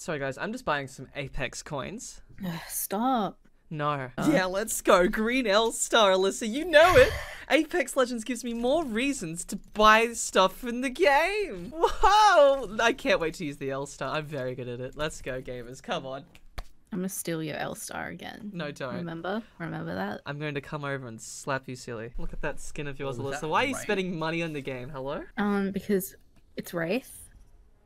Sorry guys, I'm just buying some Apex coins. Stop. No. Yeah, let's go. Green L Star, Alyssa. You know it. Apex Legends gives me more reasons to buy stuff in the game. Whoa! I can't wait to use the L Star. I'm very good at it. Let's go, gamers. Come on. I'm gonna steal your L star again. No, don't. Remember? Remember that? I'm going to come over and slap you silly. Look at that skin of yours, Oh, Alyssa. Why are you right? spending money on the game? Hello? Um, because it's Wraith.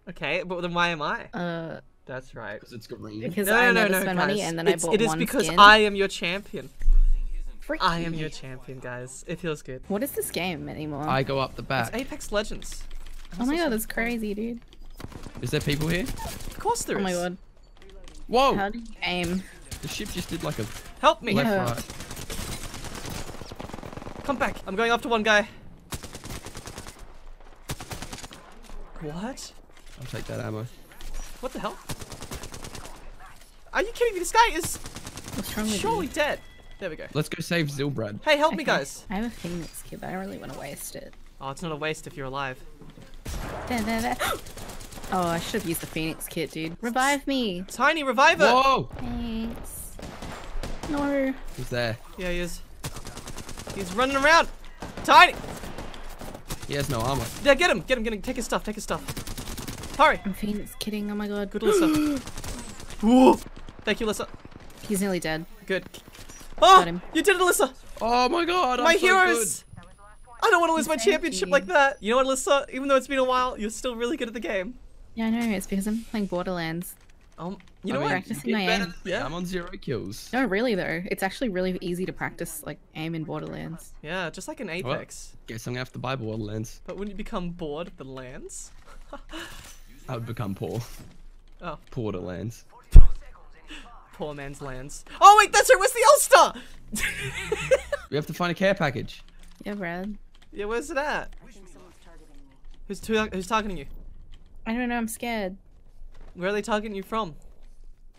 Okay, but then why am I? Uh, That's right. Because it's green. because No, I no, no, never no, spend guys. money and then it's, I bought it is one because skin. I am your champion. Freak I am your champion, guys. It feels good. What is this game anymore? I go up the It's back. Apex Legends. oh my god, that's crazy, dude. Is there people here? Of course there Oh is. my god. Whoa! How do you aim? The ship just did like a Help me. left Yeah. right. Come back. I'm going after one guy. What? I'll take that ammo. What the hell? Are you kidding me? This guy is What's wrong with surely dead. There we go. Let's go save Zylbrad. Hey, help me, guys. I have a Phoenix kit, but I don't really want to waste it. Oh, it's not a waste if you're alive. Da, da, da. Oh, I should have used the Phoenix kit, dude. Revive me. Tiny reviver. Whoa! Thanks. No. Who's there? Yeah, he is. He's running around. Tiny. He has no armor. Yeah, get him. Get him. Get him. Take his stuff. Take his stuff. Hurry. I'm Phoenix kidding. Oh my god. Good, Alyssa. Ooh. Thank you, Alyssa. He's nearly dead. Good. Oh, Got him. you did it, Alyssa. Oh my god! I'm my so heroes. I don't want to lose my championship you. like that. You know what, Alyssa? Even though it's been a while, you're still really good at the game. Yeah, I know. It's because I'm playing Borderlands. Um, you I know mean, what? Practicing my aim. Yeah. I'm on zero kills. No, really though. It's actually really easy to practice like aim in Borderlands. Yeah, just like an Apex. Guess I'm gonna have to buy Borderlands. But when you become bored of the lands, I would become poor. Oh. Borderlands. poor man's lands. Oh wait, that's right. Where's the L-Star? We have to find a care package. Yeah, Brad. yeah, where's it at? Who's who, who's targeting you? I don't know. I'm scared. Where are they targeting you from?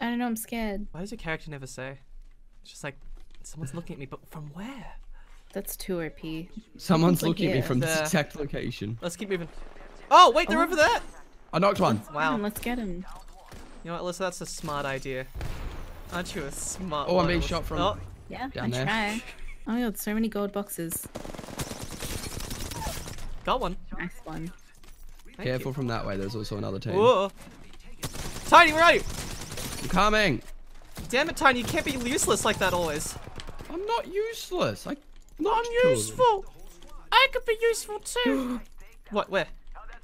I don't know. I'm scared. Why does your character never say? It's just like someone's looking at me, but from where? That's too OP. Someone's Like looking at me here. from this exact location. Let's keep moving. Oh wait, they're Oh. over there. I knocked one. Wow. Come let's get him. You know what, Alyssa? That's a smart idea. Aren't you a smart? Oh, I'm being Alyssa? shot from- Oh, Yeah, Down I there. try. Oh my god, so many gold boxes. got one. Nice one. Thank Careful from that way. There's also another team. Whoa. Tiny, where are you? I'm coming. Damn it, Tiny! You can't be useless like that always. I'm not useless. I I'm knocked two useful. I could be useful too. what? Where?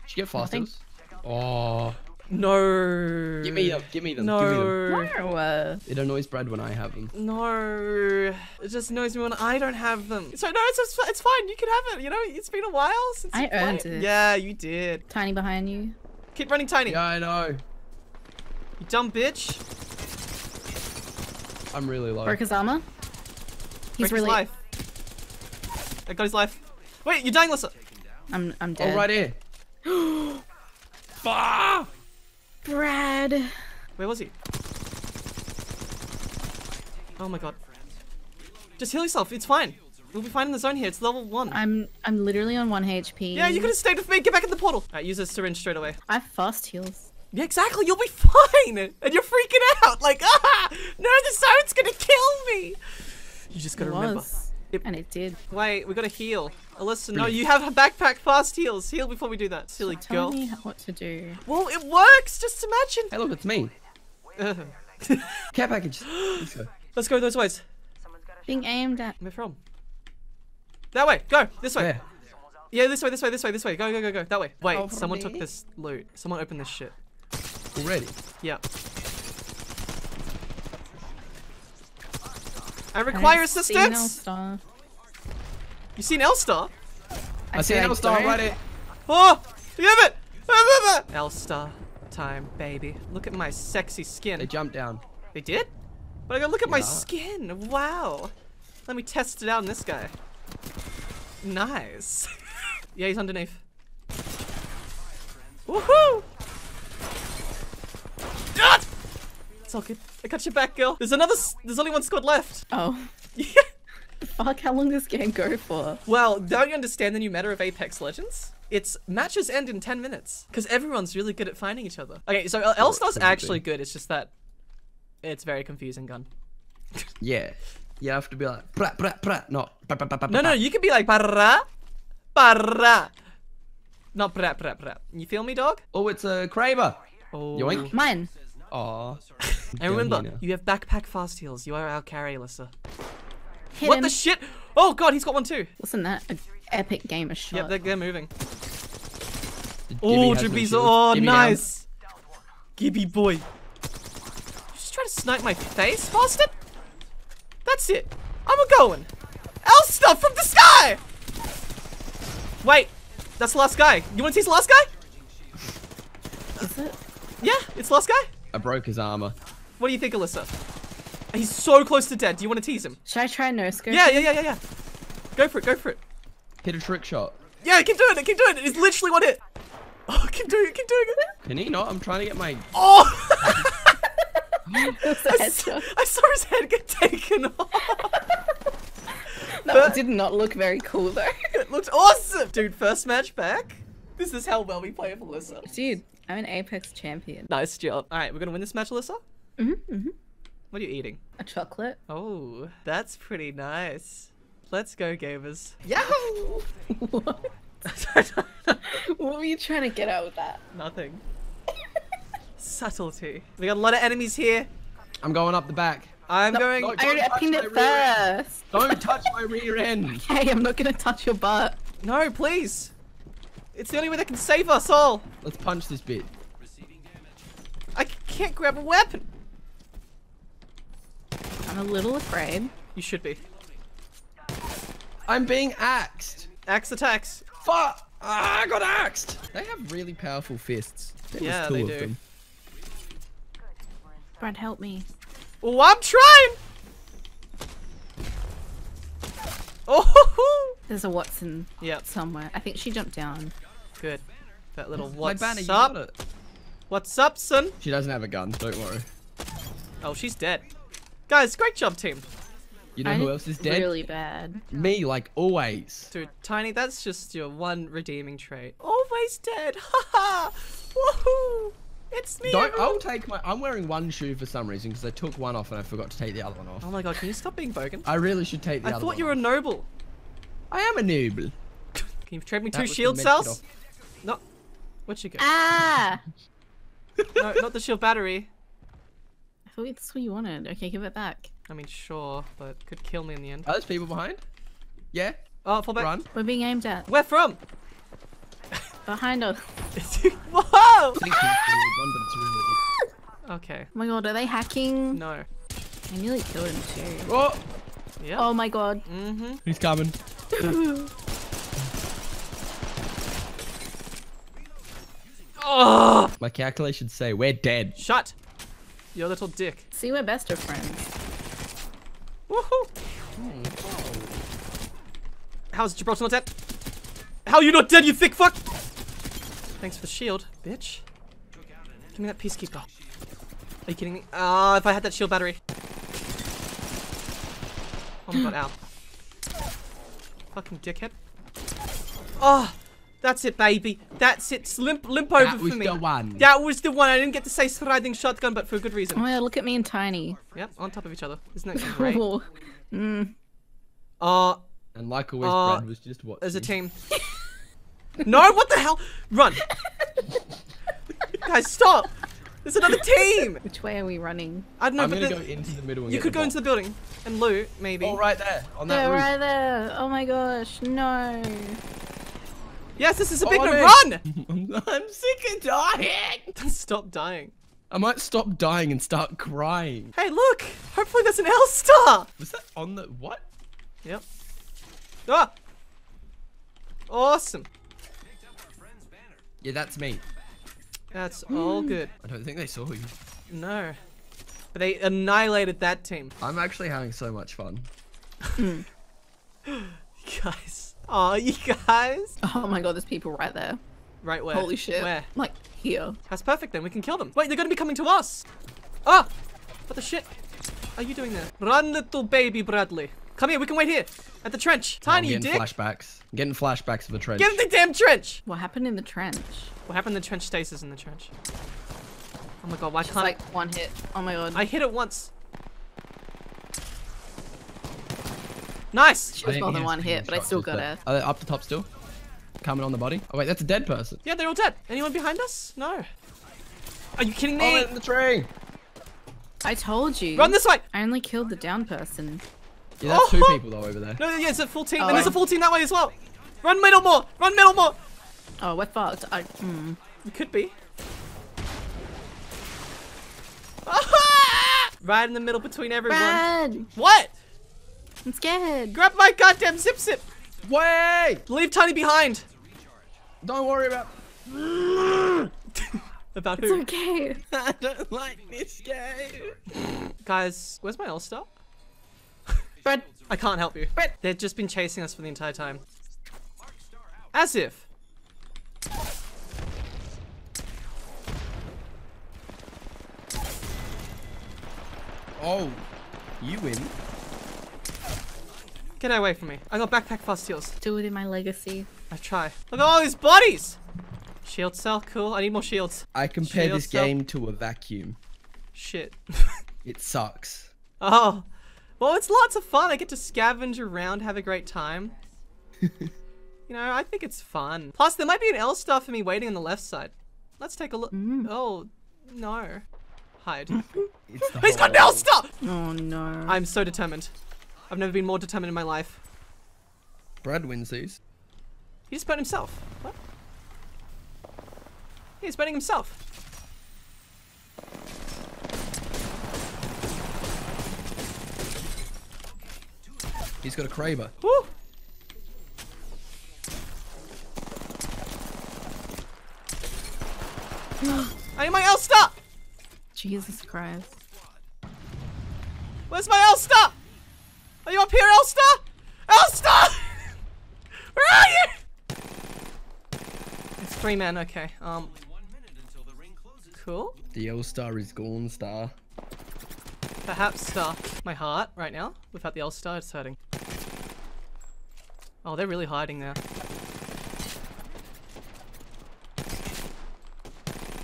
Did you get fast Nothing. kills? Oh. No. Give me them. Give me them. Give me them. No. No. It annoys Brad when I have them. No. It just annoys me when I don't have them. So no, it's it's, it's fine. You can have it. You know, it's been a while since I you played. earned it. Yeah, you did. tiny behind you. Keep running, Tiny. Yeah, I know. You dumb bitch. I'm really low. Broke his armor. He's Break really. his life. I got his life. Wait, you're dying, Lissa. I'm. I'm oh, dead. Oh, right here. Fuck! Brad. Where was he? Oh my god. Just heal yourself. It's fine. We'll be fine in the zone here. It's level one. I'm. I'm literally on one HP. yeah, you could have stayed with me. Get back in the portal. Alright, use a syringe straight away. I have fast heals. Yeah, exactly. You'll be fine. And you're freaking out. Like, ah, no, the zone's gonna kill me. You just gotta It remember. Was. It- And it did. Wait, we gotta heal. Alyssa, no, you have a backpack. Fast heals. Heal before we do that. Silly Tell girl. me what to do. Well, it works. Just imagine. Hey, look, it's me. Care package. Let's go. Let's go those ways. Being aimed at. Where from? That way. Go. This way. Where? Yeah, this way, this way, this way, this way. Go, go, go, go. That way. Wait, Over someone took this loot. Someone opened this shit. Already. Yeah. I require I've no assistance. Star. You seen L-Star? I, see said an star don't. right here. Oh, you have it. L-Star time, baby. Look at my sexy skin. They jumped down. They did? But I gotta look at my skin. Wow. Let me test it out on this guy. Nice. yeah, he's underneath. Woohoo! Ah! It's all good. I got your back, girl. There's another. s- There's only one squad left. Oh. Yeah. Fuck, how long does this game go for? Well, don't you understand the new meta of Apex Legends? It's matches end in 10 minutes because everyone's really good at finding each other. Okay, so L-Star's actually be? good. It's just that it's very confusing, gun. Yeah. You have to be like, brat, brat, brat. Not, brat, brat, brat, brat, No, no, you can be like para, para, not brat, brat, brat. You feel me, dog? Oh, it's a Kraber. Oh. Yoink. Mine. Aw. And remember, you have backpack fast heals. You are our carry, Alyssa. Hit What him. the shit? Oh god, he's got one too. Wasn't that an epic game of shot? Yep, they're, they're moving. Oh, Gibby has no Jabiza. shield. Oh, down. nice. Gibby boy. You just trying to snipe my face, bastard? That's it. I'm a going. L-Star from the sky! Wait, that's the last guy. You want to see the last guy? Is it? Yeah, it's the last guy. I broke his armor. What do you think, Alyssa? He's so close to dead. Do you want to tease him? Should I try no scope? Yeah, yeah, yeah, yeah, yeah. Go for it, go for it. Hit a trick shot. Yeah, keep doing it, keep doing it. It's literally one hit. Oh, keep doing it, keep doing it. Can he not? I'm trying to get my. Oh! It's a I s- I saw his head get taken off. That did not look very cool though. It looked awesome! Dude, first match back. This is how well we play with Alyssa. Dude, I'm an Apex champion. Nice job. Alright, we're gonna win this match, Alyssa? hmm hmm What are you eating? A chocolate. Oh, that's pretty nice. Let's go, gamers. Yahoo! what? what were you trying to get out with that? Nothing. Subtlety. We got a lot of enemies here. I'm going up the back. I'm going. no. I already touch pinged it rear end. first. Don't touch my rear end. Hey, I'm not gonna touch your butt. No, please. It's the only way that can save us all. Let's punch this bit. I can't grab a weapon. I'm a little afraid. You should be. I'm being axed. Axe attacks. Fuck! Ah, I got axed. They have really powerful fists. There was Yeah, two they of do. them. Brad, help me. Oh, I'm trying. Oh, There's a Watson yep, somewhere. I think she jumped down. good. That little My what's banner, you up? got it. What's up, son? She doesn't have a gun. Don't worry. Oh, she's dead. Guys, great job, team. You know I who else is dead? Really bad. Me, like always. Dude, Tiny, that's just your one redeeming trait. Always dead. Ha ha. Woohoo. It's me. Don't. I'll take my. I'm wearing one shoe for some reason because I took one off and I forgot to take the other one off. Oh my god, can you stop being bogan? I really should take the I other thought you were a noble. I am a noble. Can you trade me That two shield cells? No. Where'd you go? Ah! no, not the shield battery. I thought that's what you wanted. Okay, give it back. I mean, sure, but could kill me in the end. Are those people behind? Yeah. Oh, fall back. Run. We're being aimed at. Where from? Behind us. Whoa! I think it's a weird one, but it's really Okay. Oh my god, are they hacking? No. I nearly killed him too. Oh, Yeah. Oh my god. Mm-hmm. he's coming. Oh! My calculations say we're dead. Shut. Your little dick. See, we're best of friends. Woohoo! How's Gibraltar not dead? How are you not dead, you thick fuck? Thanks for the shield, bitch. Give me that peacekeeper. Are you kidding me? Ah, if I had that shield battery. Oh my god, ow. Fucking dickhead. Oh, that's it, baby. That's it. Limp, limp over for me. That was the one. That was the one. I didn't get to say sliding shotgun, but for a good reason. Oh yeah, look at me and Tiny. Yep, on top of each other. Isn't that great? Oh. Mm. Uh, And like always, Uh, Brad was just watching. as a team. no, what the hell? Run. Guys, stop. There's another team. Which way are we running? I don't know, I'm but gonna go into the middle. And you get could the go into the building and loot, maybe. Oh, right there on that They're roof. right there. Oh my gosh, no. Yes, this is a big Oh, one. Run! I'm sick of dying. Stop dying. I might stop dying and start crying. Hey, look. Hopefully there's an L star. Was that on the what? Yep. Ah. Awesome. Yeah, that's me. That's all good. I don't think they saw you. No. But they annihilated that team. I'm actually having so much fun. Guys. Oh, you guys. Oh my god, there's people right there. Right where? Holy shit. Where? Like, here. That's perfect then. We can kill them. Wait, they're going to be coming to us. Ah! What the shit are you doing there? Run, little baby Bradley. Come here, we can wait here. At the trench. I'm Tiny, you getting dick. flashbacks. I'm getting flashbacks of the trench. Get in the damn trench. What happened in the trench? What happened in the trench stasis in the trench? Oh my god, why Just can't like one hit. Oh my god. I hit it once. Nice! She I was more than one hit, but I still got that- her. Are they up the top still? Coming on the body? Oh wait, that's a dead person. Yeah, they're all dead. Anyone behind us? No. Are you kidding me? Oh, me? in the tree. I told you. Run this way! I only killed the down person. Yeah, that's two Oh! people though over there. No, yeah, it's a full team. Oh, and there's a full team that way as well. Run middle more! Run middle more! Oh, we're fucked. I, mm. You could be. right in the middle between everyone. Brad! What? I'm scared. Grab my goddamn zip zip! Wait! Leave Tiny behind! Don't worry about. About It's who? It's okay. I don't like this game. Guys, where's my L-Star? Brad, I can't help you. Brett. They've just been chasing us for the entire time. As if. Oh, you win. Get away from me. I got backpack fast heals. do it in my legacy. I try. Look at all these bodies! Shield cell, cool. I need more shields. I compare Shield this cell. game to a vacuum. Shit. It sucks. oh. Well, it's lots of fun. I get to scavenge around, have a great time. you know, I think it's fun. Plus, there might be an L star for me waiting on the left side. Let's take a look. Mm. Oh, no. Hide. He's got an L star! Oh no. I'm so determined. I've never been more determined in my life. Brad wins these. He just burnt himself. What? He's burning himself. He's got a Kraber. Woo! I need my L star! Jesus Christ. Where's my L star? Are you up here, L star? L star! Where are you? It's three men, okay. Um. Cool. The L star is gone star. Perhaps star. My heart right now, without the L star, it's hurting. Oh, they're really hiding now.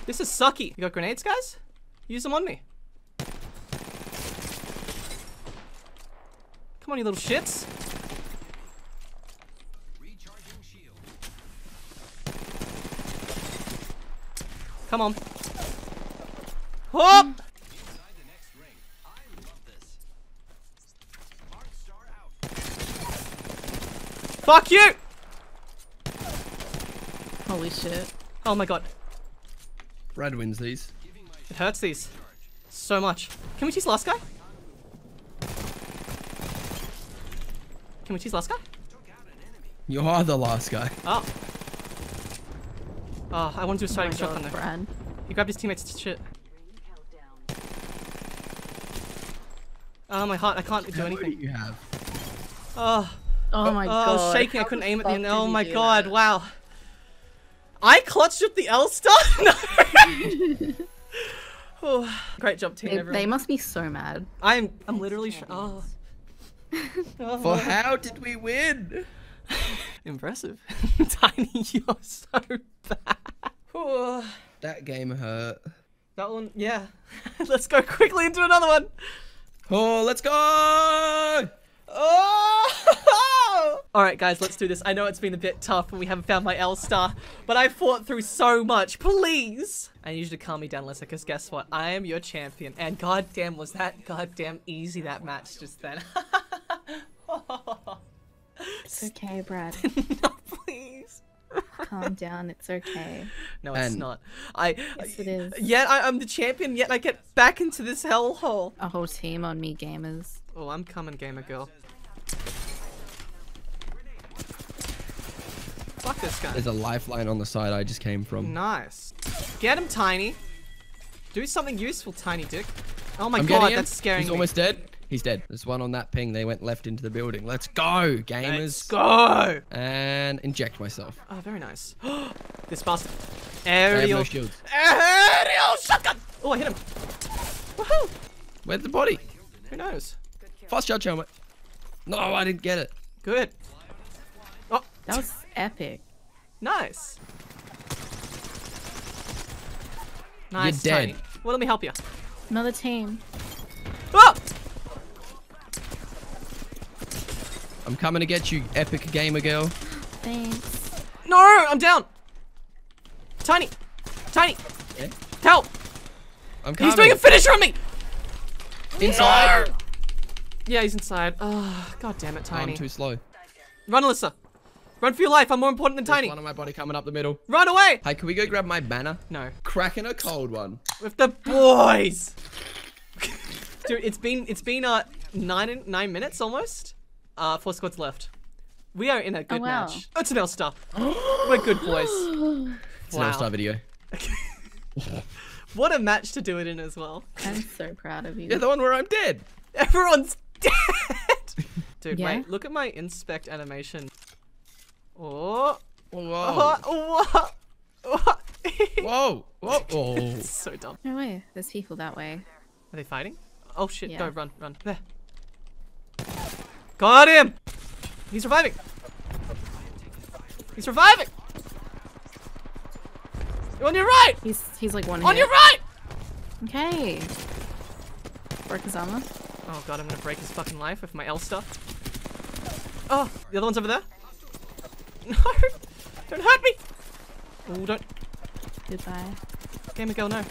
This is sucky. You got grenades, guys? Use them on me. Come on, you little shits. Come on. Whoop! Fuck you! Holy shit. Oh my god. Brad wins these. It hurts these. So much. Can we choose last guy? Can we choose last guy? You are the last guy. Oh. Oh, I want to do a Oh striking my shotgun God, though. Brad. He grabbed his teammate's shit. Oh, my heart. I can't do How many anything. do you have? Oh. oh, Oh my oh, god. I was shaking. I couldn't aim at the end. Oh my god, that? wow. I clutched up the L star? no. oh, great job, team, They, everyone. they must be so mad. I'm, I'm literally. Sh- oh. For how did we win? Impressive. Tiny, you're so bad. That game hurt. that one, yeah. Let's go quickly into another one. Oh, let's go! Oh! All right, guys, let's do this. I know it's been a bit tough and we haven't found my L star, but I fought through so much. Please, I need you to calm me down, Lissa, because guess what? I am your champion, and goddamn, was that goddamn easy that match just then. It's okay, Brad. no, please. Calm down. It's okay. No, it's And- not. I. Yes, it is. Yet I, I'm the champion. Yet I get back into this hellhole. A whole team on me, gamers. Oh, I'm coming, gamer girl. Fuck this guy. There's a lifeline on the side I just came from. Nice. Get him, Tiny. Do something useful, Tiny Dick. Oh my I'm god, that's scaring He's me. He's almost dead. He's dead. There's one on that ping. They went left into the building. Let's go, gamers. Let's go. And inject myself. Oh, very nice. this bastard. I have Aerial. no shields. Aerial shotgun. Oh, I hit him. Woohoo. Where's the body? Who knows? Fast charge helmet. No, I didn't get it. Good. Oh, That was epic. nice. Nice. You're dead. Tiny. Well, let me help you. Another team. Oh! I'm coming to get you, epic gamer girl. Thanks. No, I'm down. Tiny. Tiny. Yeah? Help. I'm coming. He's doing a finisher on me. inside. Yeah, he's inside. Oh, God damn it, Tiny. I'm too slow. Run, Alyssa. Run for your life. I'm more important than There's Tiny. one on my body coming up the middle. Run away. Hey, can we go grab my banner? No. Cracking a cold one. With the boys. Dude, it's been it's been uh nine nine minutes almost. Uh, four squads left. We are in a good wow. match. Oh, it's an L-star. We're good boys. It's an Wow. All-Star video. What a match to do it in as well. I'm so proud of you. Yeah, the one where I'm dead. Everyone's dead. Dude, Yeah? wait. Look at my inspect animation. Oh. Whoa. Oh. What? Whoa. Whoa. Oh. so dumb. No way. There's people that way. Are they fighting? Oh shit, Yeah. go, run, run. There. Got him! He's surviving! He's reviving! On your right! He's he's like one On hit. your right! Okay. Break his armor. Oh god, I'm gonna break his fucking life with my L stuff. Oh, the other one's over there. No! Don't hurt me! Oh, don't. Goodbye. Gamer girl, no. No.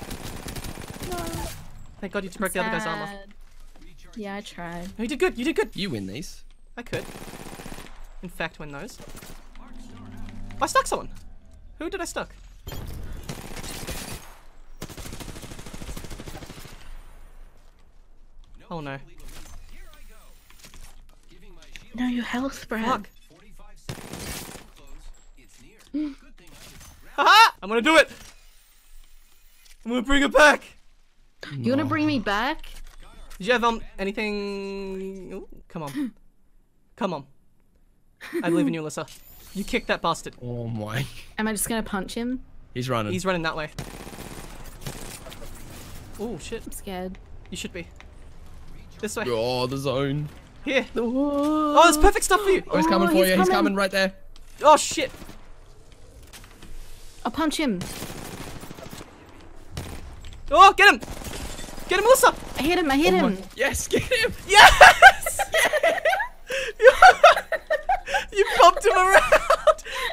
Thank god you just broke the other guy's armor. Sad. Yeah, I tried. No, you did good, you did good. You win these. I could. In fact, win those. I stuck someone. Who did I stuck? Oh no. No, your health, Brad. Fuck. Haha! I'm gonna do it! I'm gonna bring it back! You wanna bring me back? Did you have um anything? Ooh, come on, come on! I believe in you, Alyssa. You kicked that bastard. Oh my. Am I just gonna punch him? He's running. He's running that way. Oh shit! I'm scared. You should be. This way. Oh, the zone. Here. Oh, there's perfect stuff for you. Oh, he's coming Oh, for he's you. He's coming. coming right there. Oh shit! I'll punch him. Oh, get him! Get him, Alyssa! I hit him. I hit Oh him. my- Yes, get him. Yes! you bumped him around.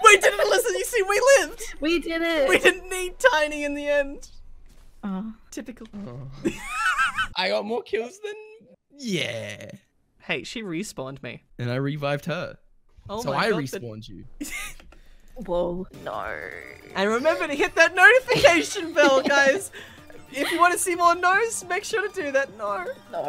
We did it, Alyssa? You see, we lived. We did it. We didn't need Tiny in the end. Oh. Typical. Oh. I got more kills than. Yeah. Hey, she respawned me. And I revived her. Oh so my I god. respawned you. Whoa. No. And remember to hit that notification bell, guys. If you want to see more no's, make sure to do that. No. No.